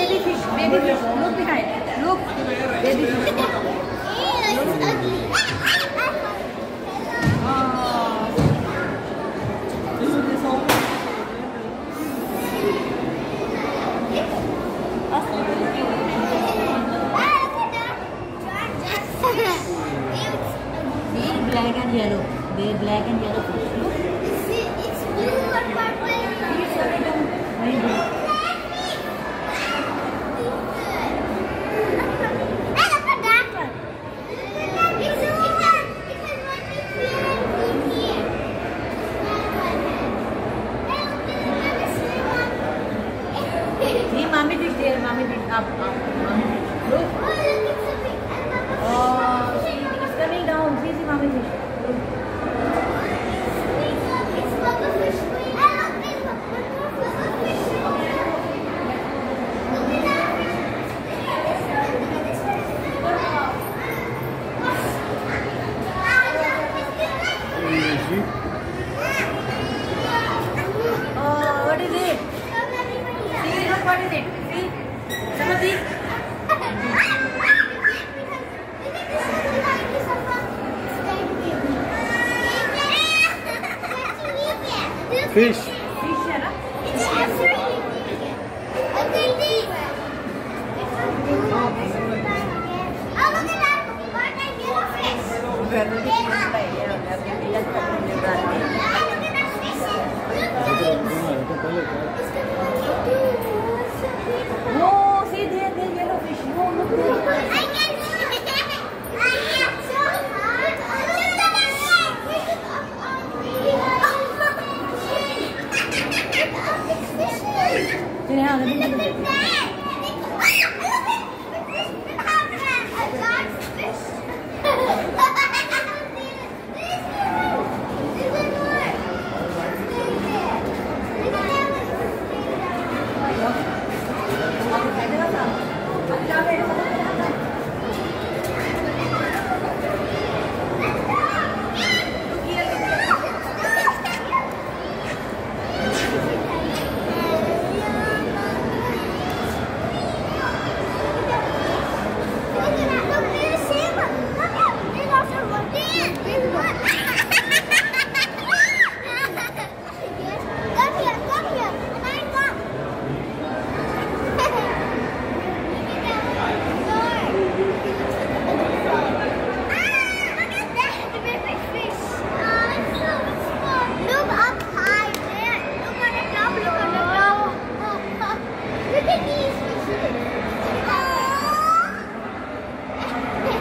Baby fish baby fish लोग दिखाए लोग baby and yellow. They black and yellow. Look. It's blue and purple. Mami. Mommy did there, mommy did up, up. Fish. Fish? Oh! No, see there, there, yellow fish. Oh, look there.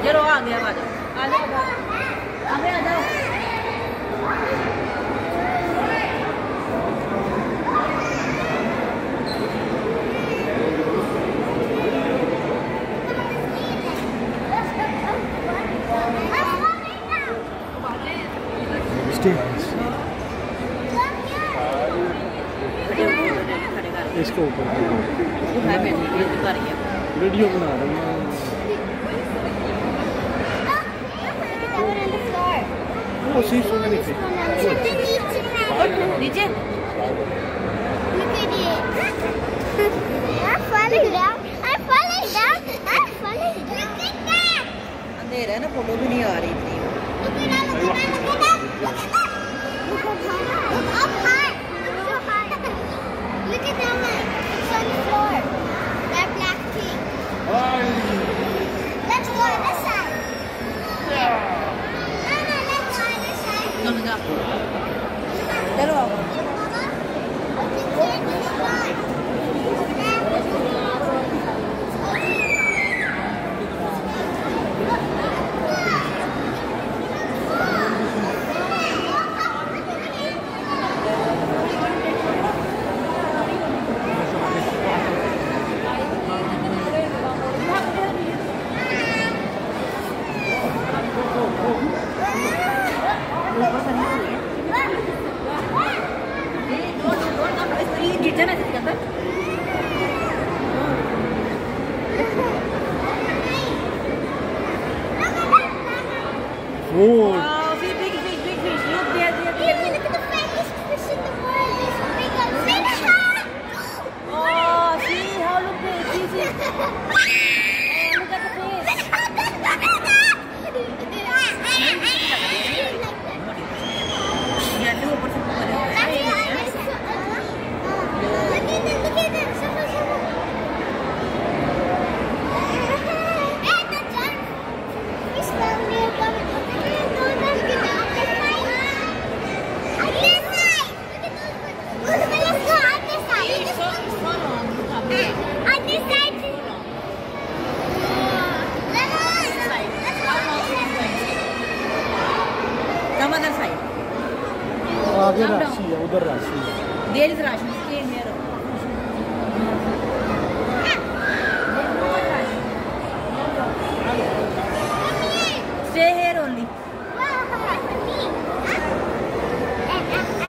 चलो आ गया आ जाओ आ जाओ आ आ जाओ इसके ऊपर video बना रहा हूँ वो सी सो मैनी फ़िश नीचे Look at it. I'm falling down. I'm falling down. I'm falling down. Look at that. अंधेरा है ना फ़ोटो भी नहीं आ रही थी Look at that. Look at that. Look at that. Look at that. Look up high. Look up high. Look so high. Look at that Te lo hago. Down. राशि देर उधर राशि